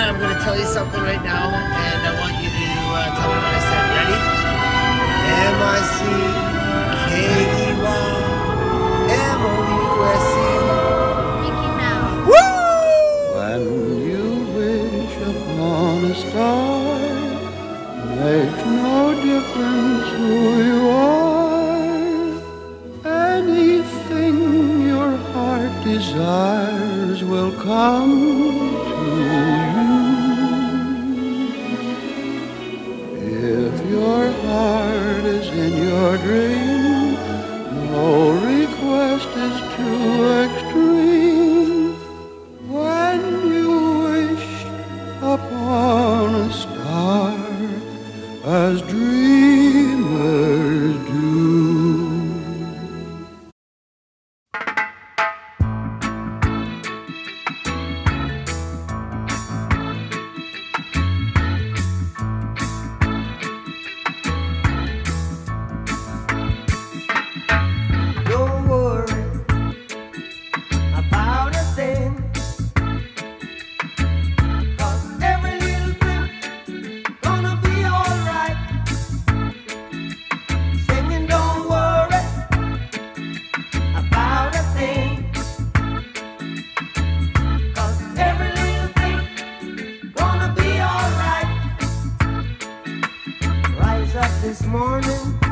I'm going to tell you something right now, and I want you to uh, tell me what I said. Ready? M-I-C-K-E-Y up this morning.